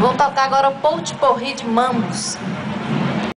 Vou tocar agora o Ponte Porri de Mamos.